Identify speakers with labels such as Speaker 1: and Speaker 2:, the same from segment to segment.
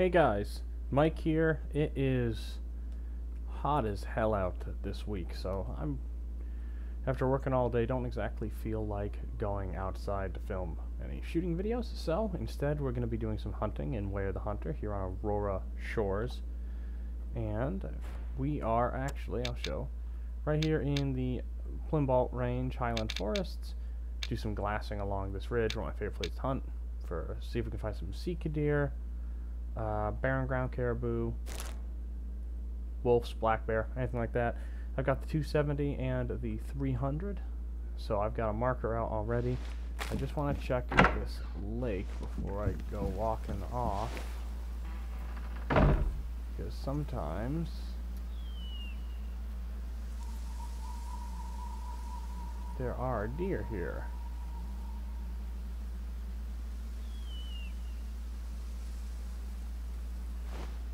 Speaker 1: Hey guys, Mike here. It is hot as hell out this week, so I'm after working all day don't exactly feel like going outside to film any shooting videos, so instead we're going to be doing some hunting in Way of the Hunter here on Aurora Shores. And we are actually, I'll show, right here in the Plimbalt Range Highland Forests. Do some glassing along this ridge, one of my favorite places to hunt, for see if we can find some Sitka deer, uh, barren ground caribou, wolves, black bear, anything like that. I've got the 270 and the 300, so I've got a marker out already. I just want to check this lake before I go walking off, because sometimes there are deer here.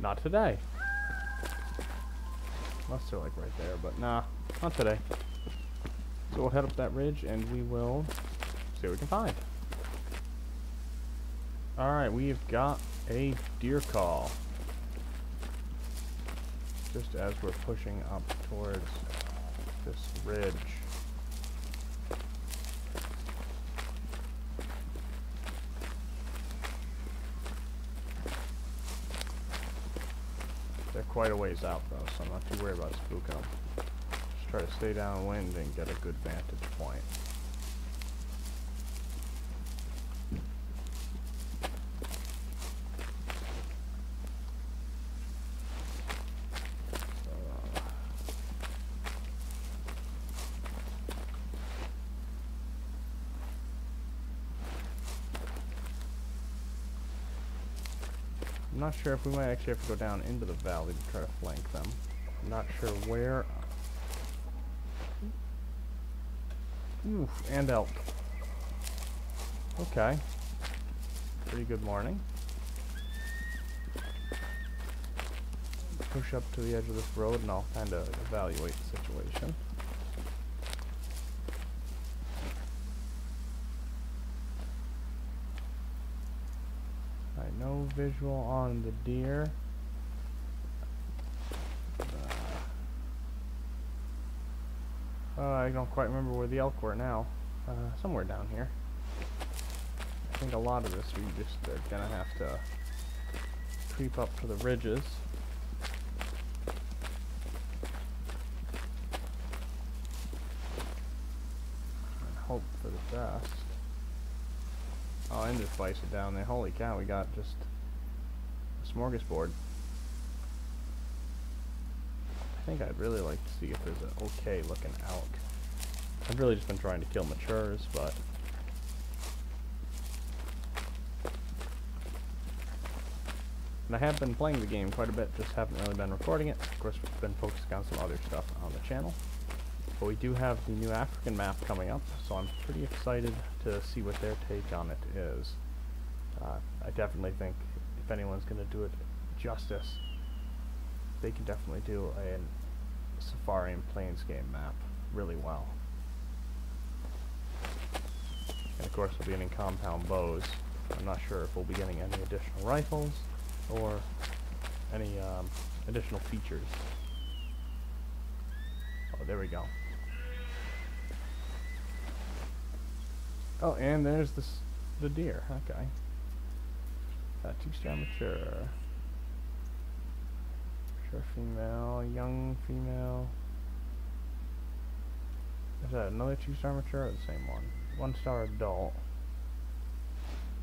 Speaker 1: Not today. Unless they're like right there, but nah, not today. So we'll head up that ridge and we will see what we can find. Alright, we've got a deer call. Just as we're pushing up towards this ridge. They're quite a ways out though, so I'm not too worried about spooking them. Just try to stay downwind and get a good vantage point. I'm not sure if we might actually have to go down into the valley to try to flank them. I'm not sure where. Oof, and elk. Okay. Pretty good morning. Push up to the edge of this road and I'll kind of evaluate the situation. No visual on the deer. Uh, I don't quite remember where the elk were now. Uh, somewhere down here. I think a lot of this we just are gonna have to creep up to the ridges. And hope for the best. Oh, and just slice it down there. Holy cow, we got just a smorgasbord. I think I'd really like to see if there's an okay looking elk. I've really just been trying to kill matures, but And I have been playing the game quite a bit, just haven't really been recording it. Of course, we've been focusing on some other stuff on the channel. But we do have the new African map coming up, so I'm pretty excited to see what their take on it is. Uh, I definitely think if anyone's going to do it justice, they can definitely do a Safari and Plains game map really well. And of course, we'll be getting compound bows. I'm not sure if we'll be getting any additional rifles or any um, additional features. Oh, there we go. Oh, and there's this the deer. Okay. Uh, two-star mature. Mature female, young female. Is that another two-star mature or the same one? One-star adult.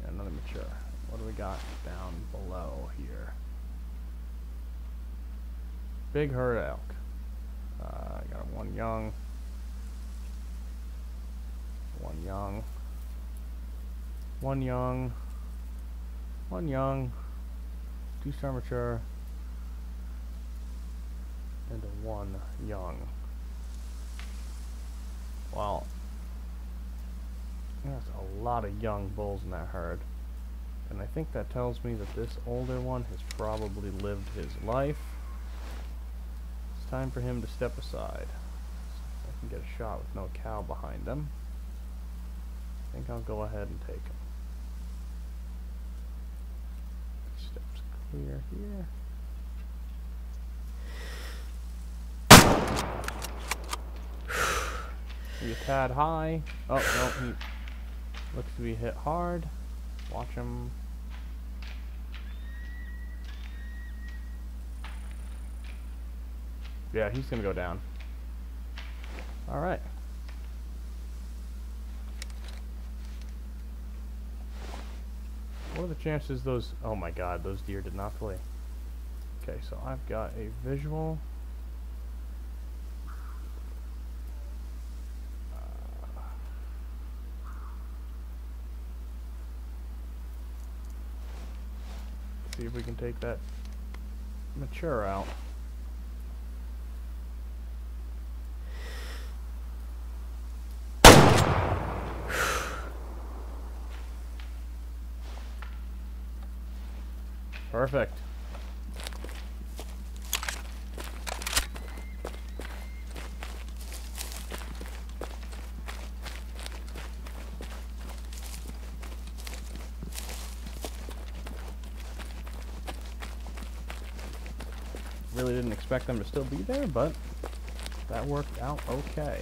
Speaker 1: And another mature. What do we got down below here? Big herd elk. Uh, got one young. One young. One young. One young. Two star mature. And one young. Wow. That's a lot of young bulls in that herd. And I think that tells me that this older one has probably lived his life. It's time for him to step aside. So I can get a shot with no cow behind him. I think I'll go ahead and take him. Steps clear here. Be a tad high. Oh, no, he looks to be hit hard. Watch him. Yeah, he's gonna go down. Alright. Are the chances those... Oh my god, those deer did not flee. Okay, so I've got a visual. Uh, see if we can take that mature out. Perfect. Really didn't expect them to still be there, but that worked out okay.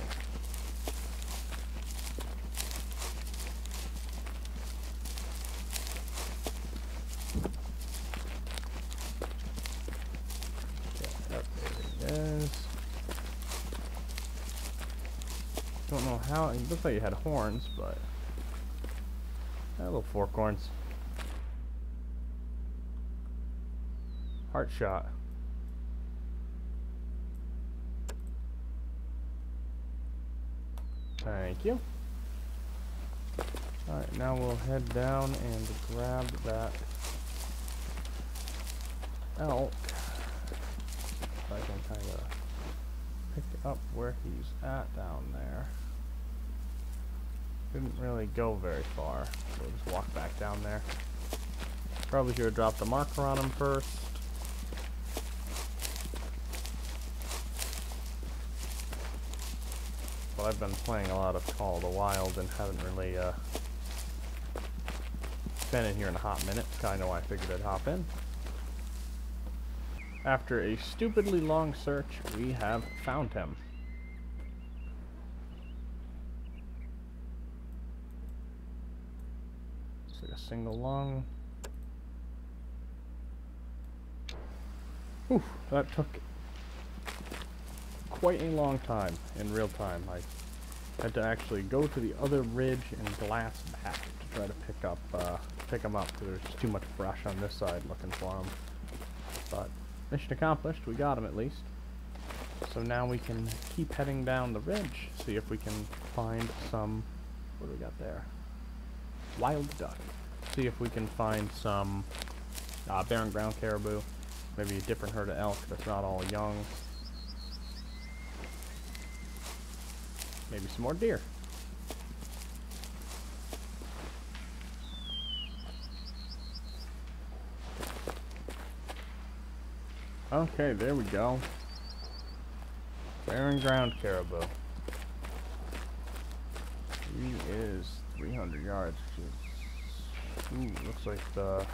Speaker 1: Don't know He looked had horns, but a little fork horns. Heart shot. Thank you. Alright, now we'll head down and grab that elk. If I can kind of pick up where he's at down there. Didn't really go very far, we'll just walk back down there. Probably should have dropped the marker on him first. But I've been playing a lot of Call of the Wild and haven't really uh, been in here in a hot minute. Kind of why I figured I'd hop in. After a stupidly long search, we have found him. Like a single lung. Whew, that took quite a long time in real time. I had to actually go to the other ridge and glass back to try to pick up uh, pick them up because there's too much brush on this side looking for them. But Mission accomplished. We got them at least. So now we can keep heading down the ridge, see if we can find some... What do we got there? Wild duck. See if we can find some uh, barren ground caribou. Maybe a different herd of elk that's not all young. Maybe some more deer. Okay, there we go. Barren ground caribou. He is 300 yards. Ooh, looks like the...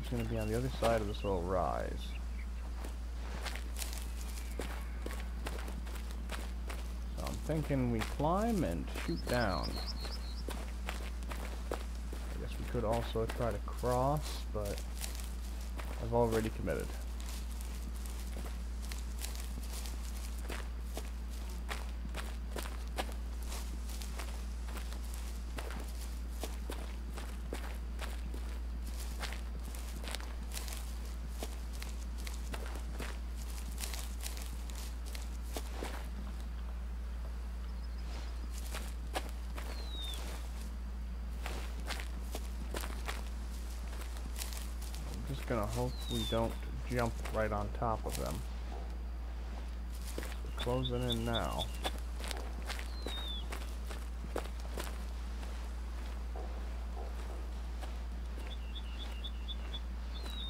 Speaker 1: He's going to be on the other side of this little rise. So I'm thinking we climb and shoot down. I guess we could also try to cross, but... I've already committed. Gonna hope we don't jump right on top of them. We're closing in now.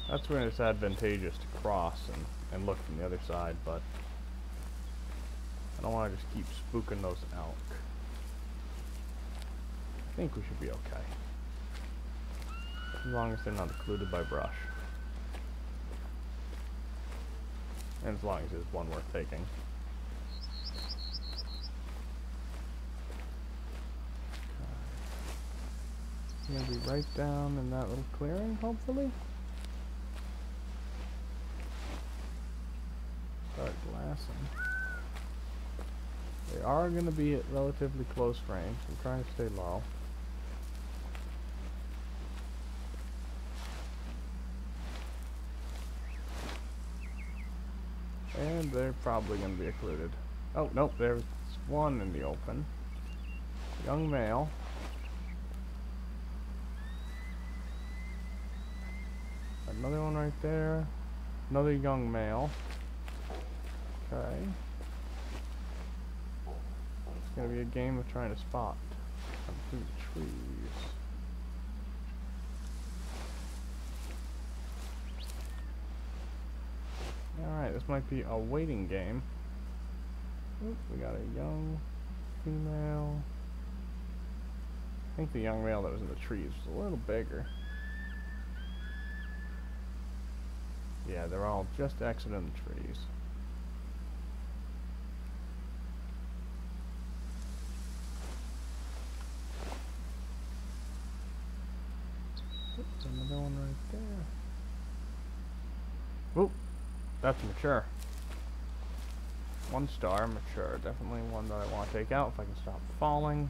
Speaker 1: That's when it's advantageous to cross and, and look from the other side, but I don't want to just keep spooking those elk. I think we should be okay. As long as they're not occluded by brush. And as long as there's one worth taking. Maybe right down in that little clearing, hopefully. Start glassing. They are going to be at relatively close range. I'm trying to stay low. And they're probably going to be occluded. Oh, nope, there's one in the open. Young male. Another one right there. Another young male. Okay. It's gonna be a game of trying to spot through the trees. Alright, this might be a waiting game. We got a young female. I think the young male that was in the trees was a little bigger. Yeah, they're all just exiting the trees. Oops, another one right there. Whoop, that's mature. One star, mature. Definitely one that I want to take out if I can stop falling.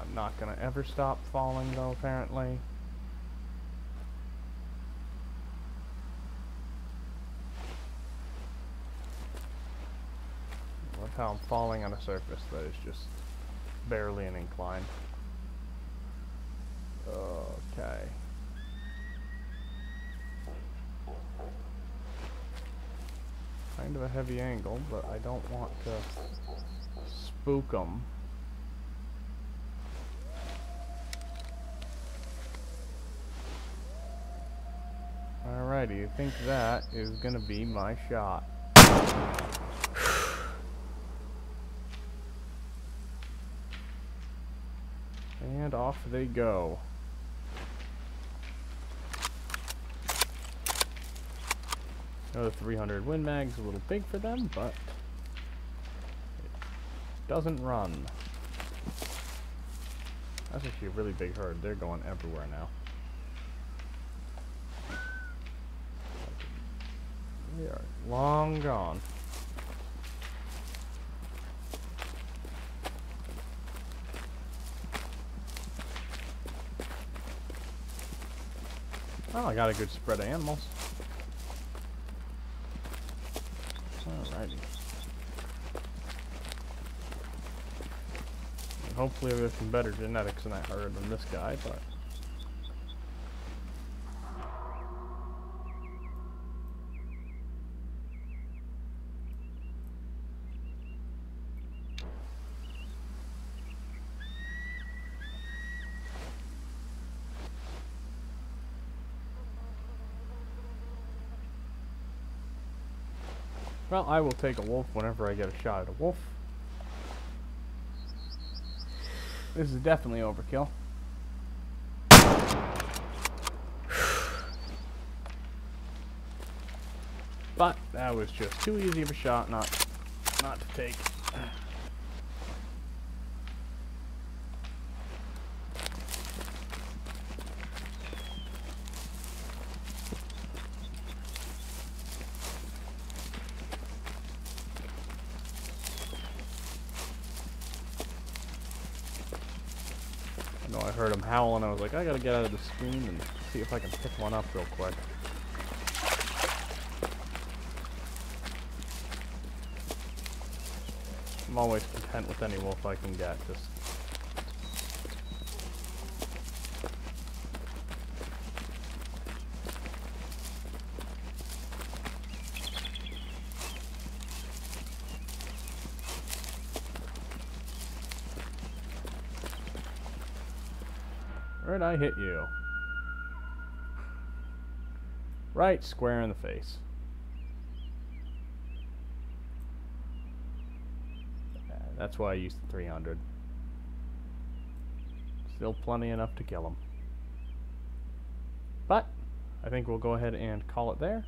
Speaker 1: I'm not going to ever stop falling though, apparently. how I'm falling on a surface that is just barely an incline. Okay. Kind of a heavy angle, but I don't want to spook them. Alrighty, I think that is gonna be my shot. And off they go. Another 300 Win Mag's a little big for them, but it doesn't run. That's actually a really big herd. They're going everywhere now. They are long gone. Oh, I got a good spread of animals. Alrighty. hopefully there's some better genetics in that herd than this guy, but... Well, I will take a wolf whenever I get a shot at a wolf. This is definitely overkill. But that was just too easy of a shot not not to take. Heard him howling. I was like, I gotta get out of the screen and see if I can pick one up real quick. I'm always content with any wolf I can get, just Where'd I hit you? Right square in the face. that's why I used the 300. still plenty enough to kill him. But, I think we'll go ahead and call it there.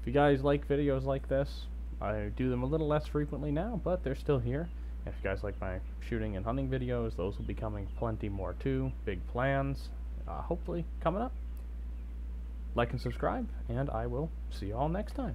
Speaker 1: If you guys like videos like this, I do them a little less frequently now, but they're still here. If you guys like my shooting and hunting videos, those will be coming plenty more too. Big plans, uh, hopefully coming up. Like and subscribe, and I will see you all next time.